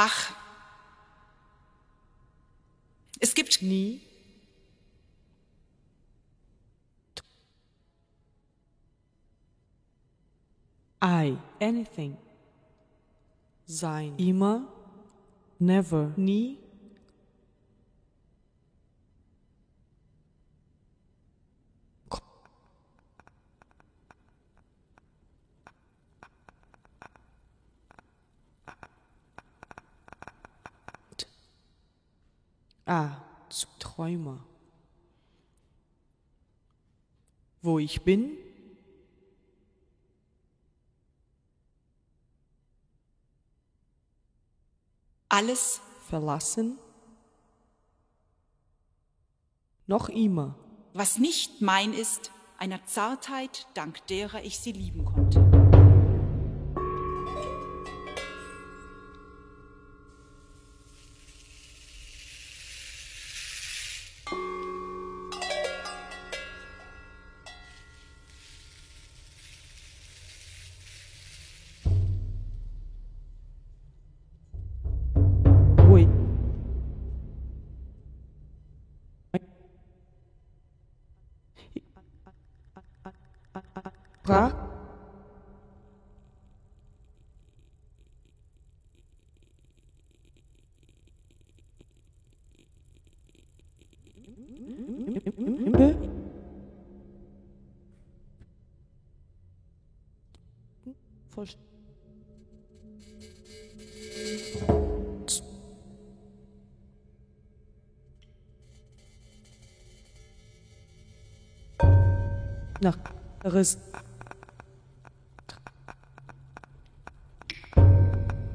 Ach, es gibt nie, I, anything, sein, immer, never, nie, ah, zu Träumer. wo ich bin, alles, verlassen, noch immer, was nicht mein ist, einer Zartheit, dank derer ich sie lieben konnte. Voll nach Riss.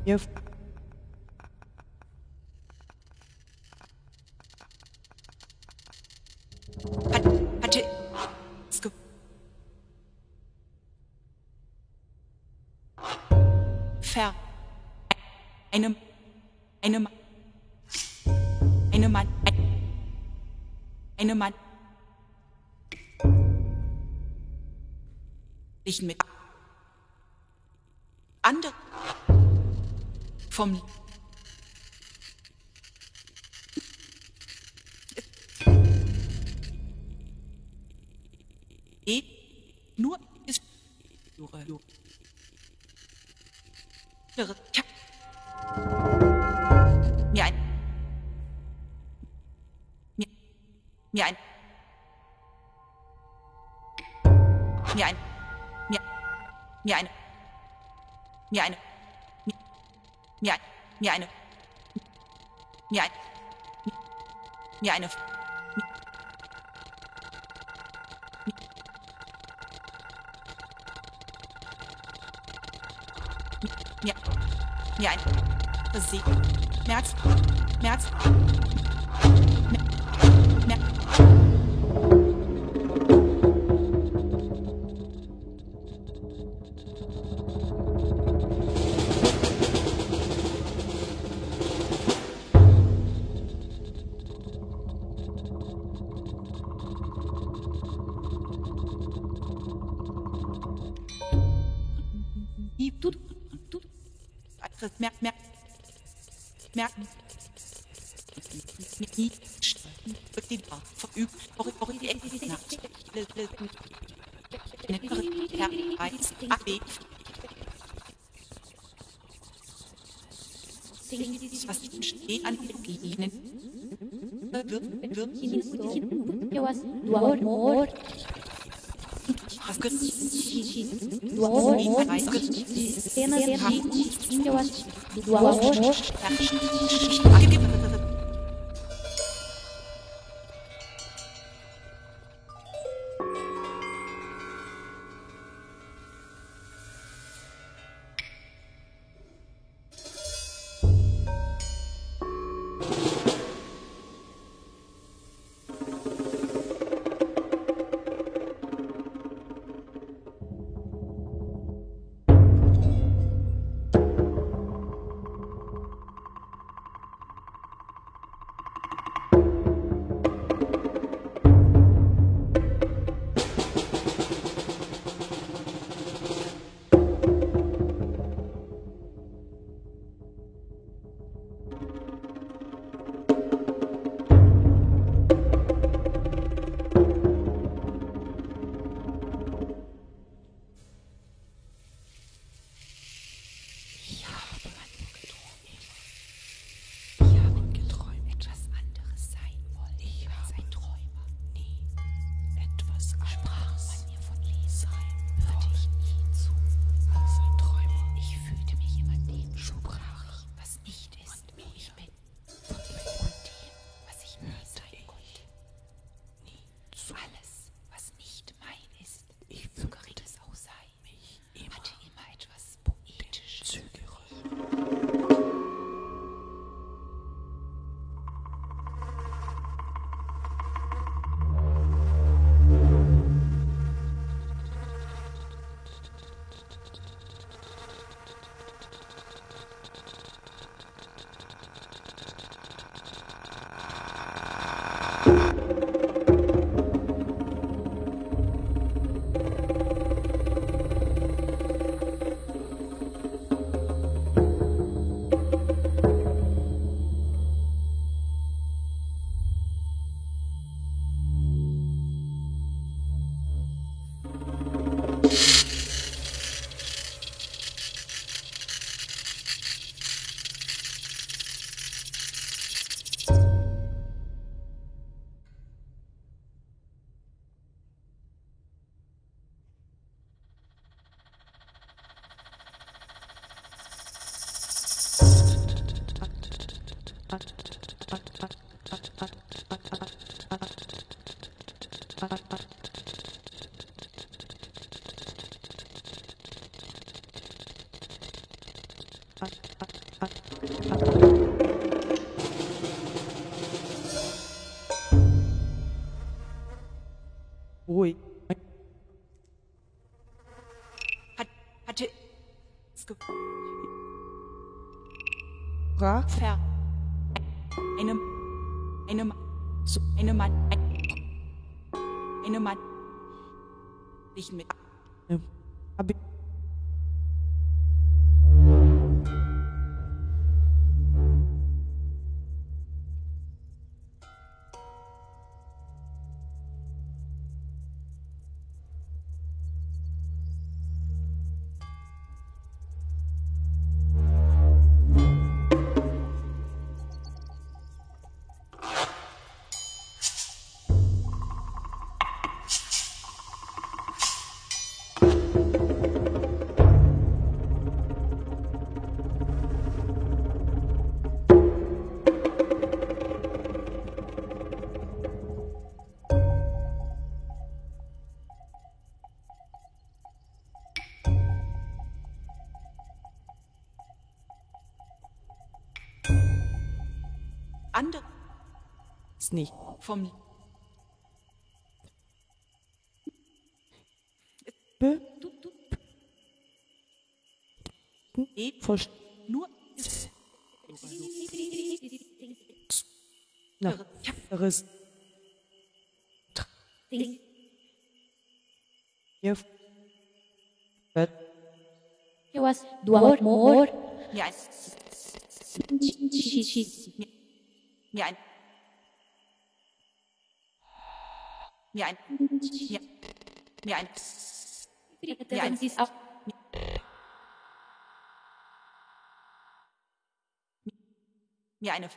Ge Ver eine eine Ma- eine Mann eine Mann ich mit. Andere vom E nur ist Jure, Jure. Mir ein mir, mir ein mir ein mir mir ein. mir ein. mir, ein. Mir mir eine mir ein mir eine mir, mir ein Sie, März, März, Reiz, AB, was steht an ihnen, was do amor, Ruhig. Hat, hatte Sprach. ver einem einem so eine Mann eine Mann nicht mit Hab ich. Andere Ist nicht. vom Be. E Verst. nur Nach. Riss. Ihr. Bett. Jawas dua mor mir ein. Mir ein. Mir mir, mir ein. Ja, ein. Sis auf mir eine